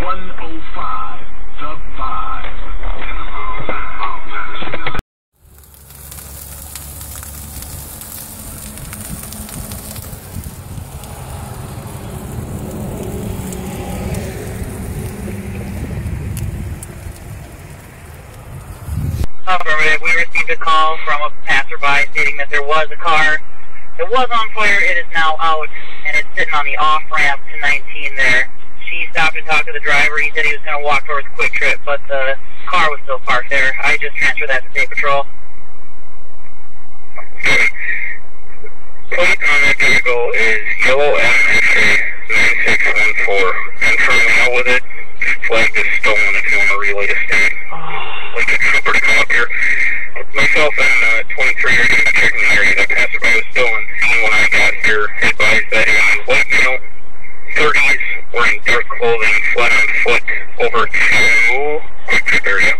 One oh five, Affirmative. We received a call from a passerby stating that there was a car that was on fire. It is now out, and it's sitting on the off ramp to 19 there. She stopped and talked to the driver. He said he was going to walk towards QuikTrip, but the car was still parked there. I just transferred that to State Patrol. Plate on that vehicle is yellow MSA 9614. Confirm out with it. Flag is stolen if you want to relay to state. Like a trooper to come up here. Myself and uh, 23 are going to in the area. That passerby was stolen. And when I got here, advised that was white male, 30s, wearing dark clothing, flat on foot, over to QuikTrip area.